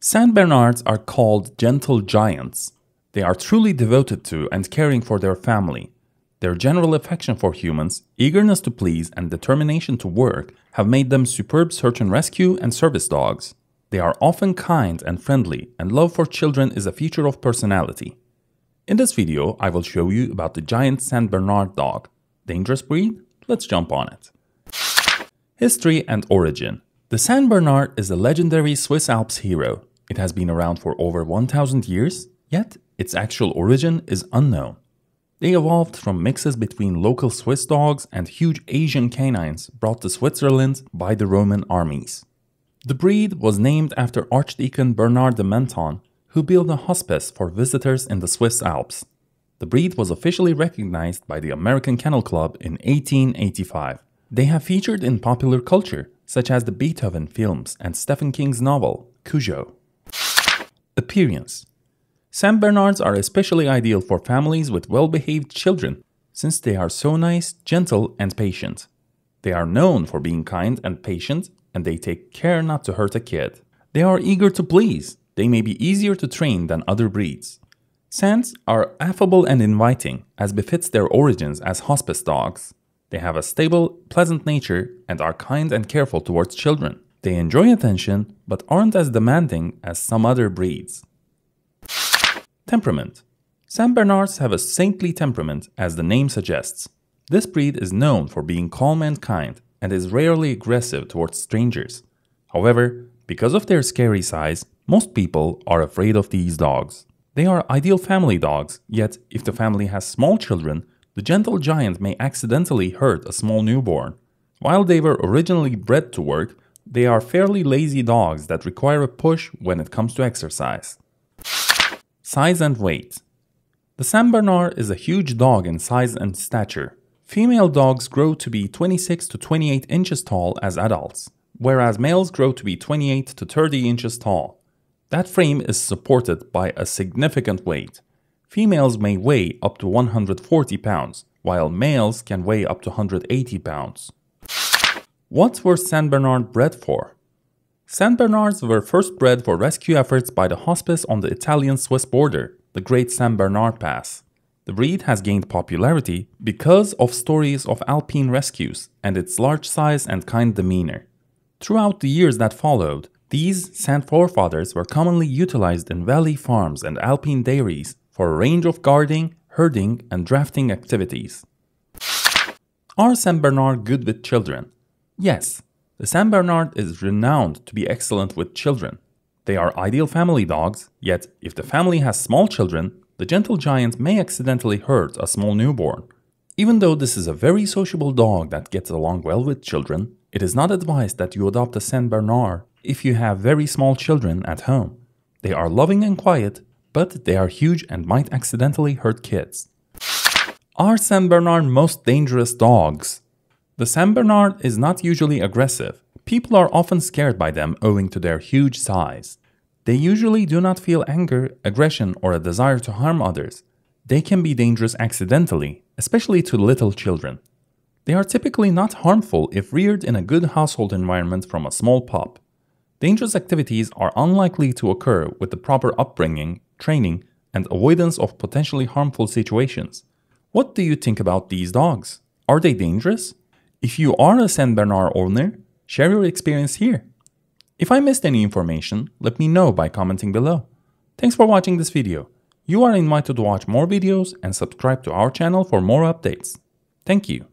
Saint Bernards are called gentle giants. They are truly devoted to and caring for their family. Their general affection for humans, eagerness to please, and determination to work have made them superb search and rescue and service dogs. They are often kind and friendly, and love for children is a feature of personality. In this video, I will show you about the giant Saint Bernard dog. Dangerous breed? Let's jump on it. History and origin. The Saint Bernard is a legendary Swiss Alps hero. It has been around for over 1000 years, yet its actual origin is unknown. They evolved from mixes between local Swiss dogs and huge Asian canines brought to Switzerland by the Roman armies. The breed was named after Archdeacon Bernard de Menton, who built a hospice for visitors in the Swiss Alps. The breed was officially recognized by the American Kennel Club in 1885. They have featured in popular culture, such as the Beethoven films and Stephen King's novel, Cujo. Appearance Saint Bernards are especially ideal for families with well behaved children since they are so nice, gentle, and patient. They are known for being kind and patient, and they take care not to hurt a kid. They are eager to please. They may be easier to train than other breeds. Saints are affable and inviting, as befits their origins as hospice dogs. They have a stable, pleasant nature and are kind and careful towards children. They enjoy attention but aren't as demanding as some other breeds. Temperament Saint Bernards have a saintly temperament, as the name suggests. This breed is known for being calm and kind, and is rarely aggressive towards strangers. However, because of their scary size, most people are afraid of these dogs. They are ideal family dogs, yet, if the family has small children, the gentle giant may accidentally hurt a small newborn. While they were originally bred to work, they are fairly lazy dogs that require a push when it comes to exercise. Size and weight. The Saint Bernard is a huge dog in size and stature. Female dogs grow to be 26 to 28 inches tall as adults, whereas males grow to be 28 to 30 inches tall. That frame is supported by a significant weight. Females may weigh up to 140 pounds, while males can weigh up to 180 pounds. What were Saint Bernard bred for? Saint Bernards were first bred for rescue efforts by the hospice on the Italian-Swiss border, the Great Saint Bernard Pass. The breed has gained popularity because of stories of alpine rescues and its large size and kind demeanor. Throughout the years that followed, these Saint forefathers were commonly utilized in valley farms and alpine dairies for a range of guarding, herding, and drafting activities. Are Saint Bernard good with children? Yes, the Saint Bernard is renowned to be excellent with children. They are ideal family dogs, yet if the family has small children, the gentle giant may accidentally hurt a small newborn. Even though this is a very sociable dog that gets along well with children, it is not advised that you adopt a Saint Bernard if you have very small children at home. They are loving and quiet, but they are huge and might accidentally hurt kids. Are Saint Bernard most dangerous dogs? The Saint Bernard is not usually aggressive. People are often scared by them owing to their huge size. They usually do not feel anger, aggression, or a desire to harm others. They can be dangerous accidentally, especially to little children. They are typically not harmful if reared in a good household environment from a small pup. Dangerous activities are unlikely to occur with the proper upbringing, training, and avoidance of potentially harmful situations. What do you think about these dogs? Are they dangerous? If you are a Saint Bernard owner, share your experience here. If I missed any information, let me know by commenting below. Thanks for watching this video. You are invited to watch more videos and subscribe to our channel for more updates. Thank you.